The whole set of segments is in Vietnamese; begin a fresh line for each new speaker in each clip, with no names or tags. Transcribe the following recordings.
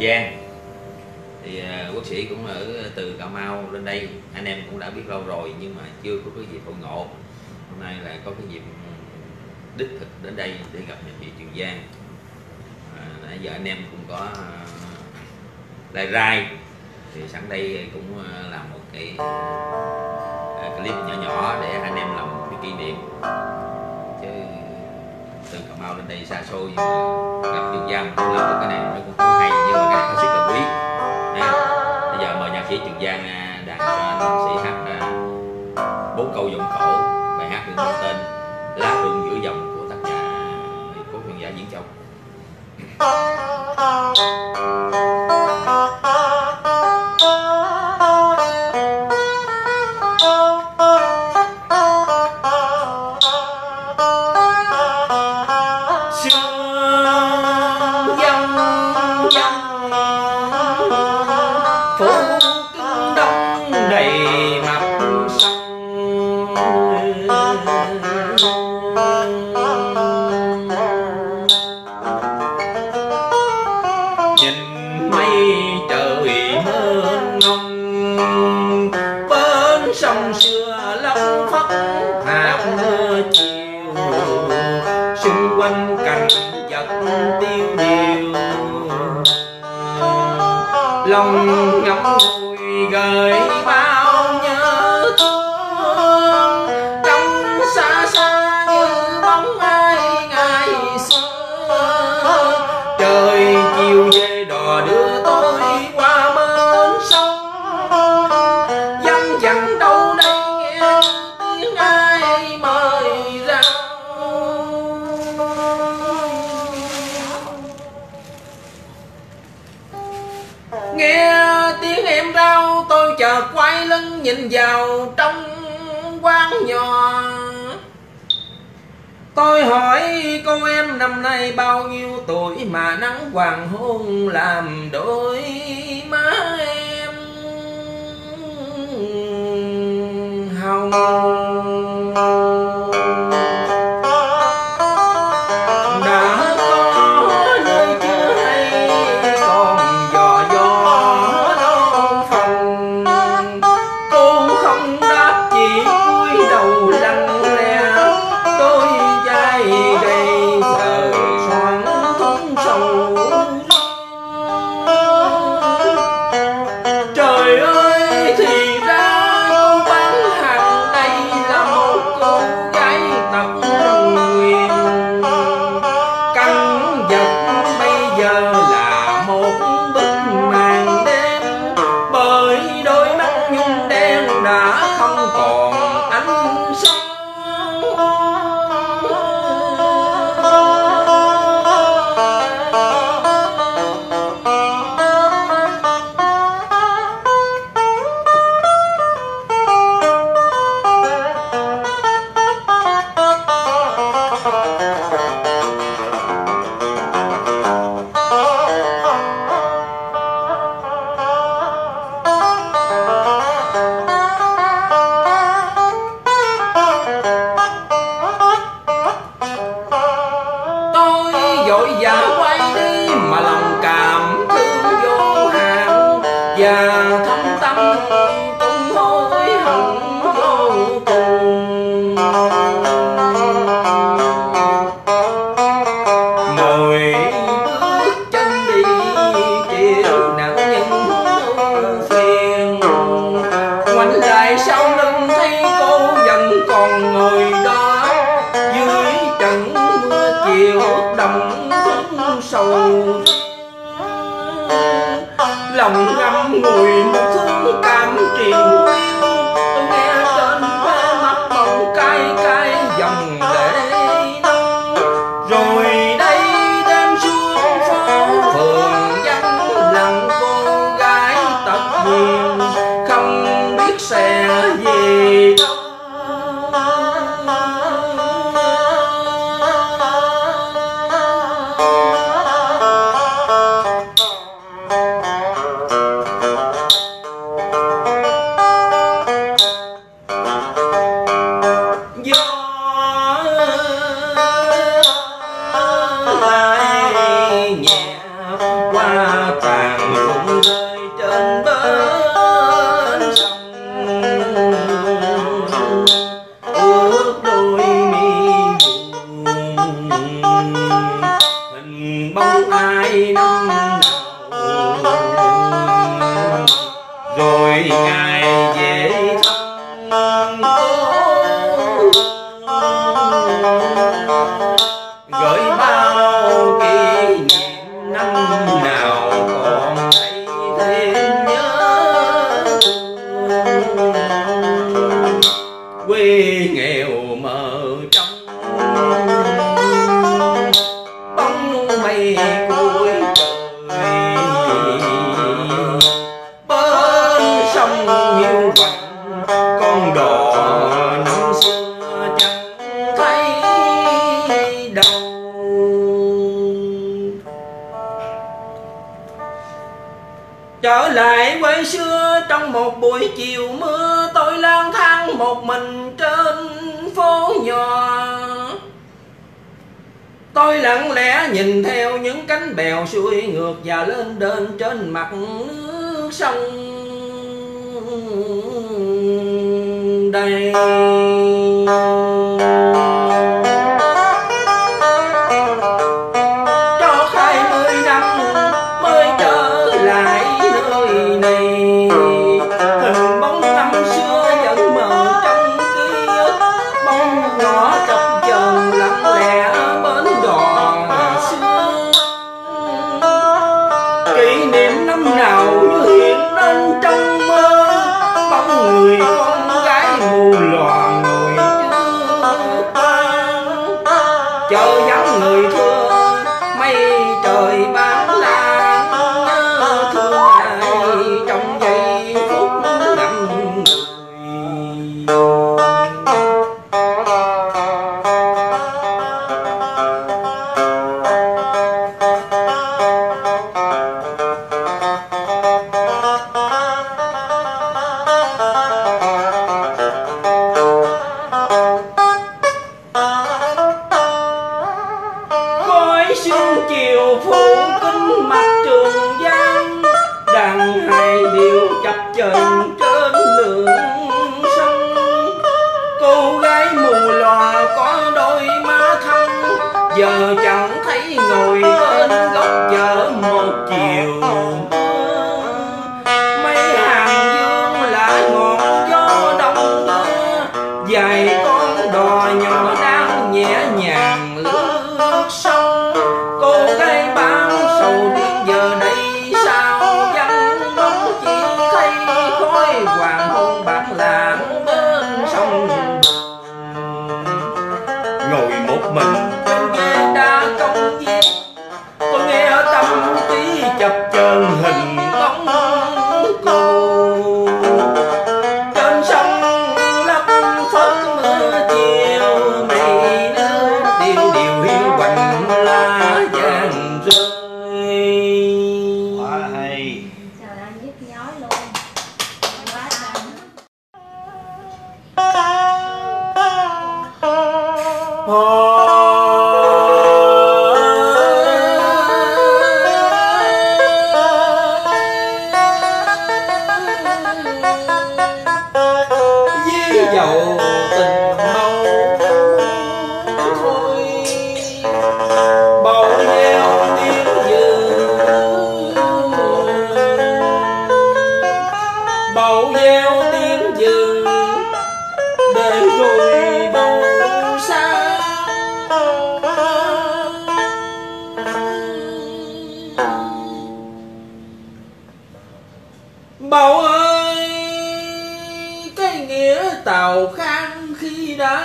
Giang. Thì uh, quốc sĩ cũng ở à, từ Cà Mau lên đây. Anh em cũng đã biết lâu rồi nhưng mà chưa có cái dịp hội ngộ. Hôm nay là có cái dịp đích thực đến đây để gặp nhà chị Trường Giang. À, nãy giờ anh em cũng có uh, lai rai. Thì sẵn đây cũng uh, làm một cái uh, clip nhỏ nhỏ để anh em làm một cái kỷ niệm. Chứ từ Cà Mau lên đây xa xôi nhưng mà gặp Trường Giang cũng làm được cái này nó cũng mà cái này hết sức là quý Nha. bây giờ mời nhạc sĩ Trường Giang à, đàn cho anh sĩ hát à, bốn câu giọng khổ bài hát được mang tên lá rụng giữa dòng của tác giả cố huyền giả Diễn Châu.
Sương nhìn vào trong quán nhỏ. Tôi hỏi, cô em năm nay bao nhiêu tuổi mà nắng hoàng hôn làm đôi má em? Hồng wow. quê nghèo mờ nhìn theo những cánh bèo xuôi ngược và lên đên trên mặt nước sông. Đây.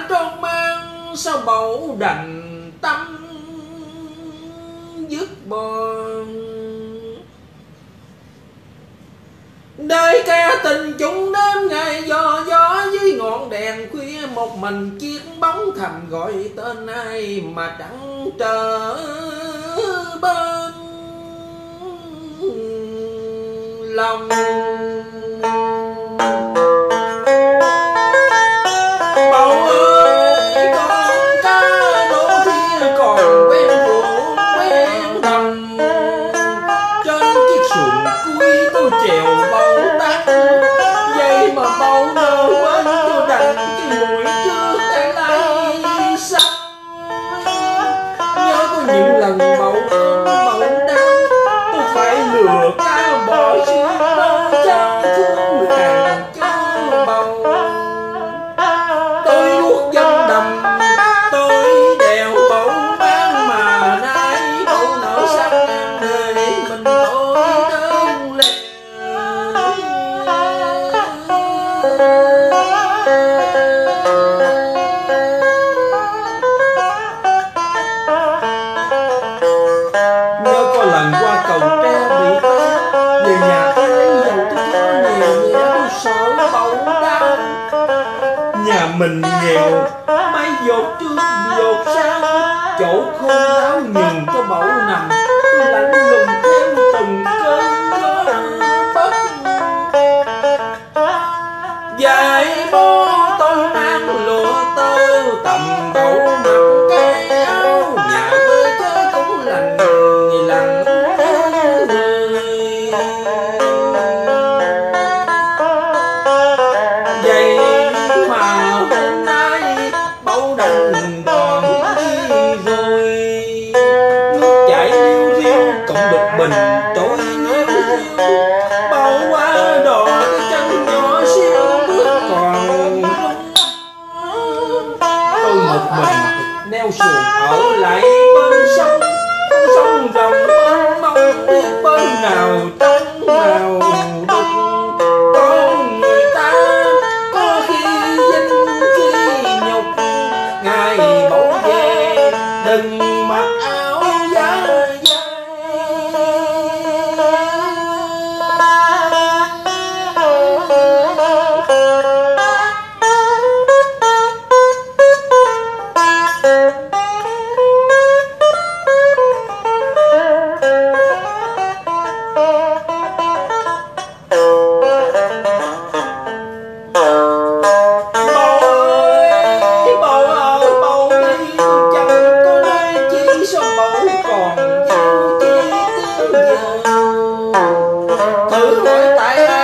trong mang sao bầu đành tâm dứt bờ Đời ca tình chúng đêm ngày gió gió dưới ngọn đèn khuya, Một mình chiếc bóng thầm gọi tên ai mà chẳng trở bên lòng. cuốn tôi chèo bao tắt dây mà bao mình nghèo. Mấy dột trước dột sao, chỗ khô áo nhường cho bậu nằm. Tôi lạnh lùng theo từng cơn gió bất dài bó tôi mang lụa tơ tầm đầu mặc cái áo. Nhà bơi chơi cũng lành lành người hai mẫu dê đừng mặc ai
thử đôi tay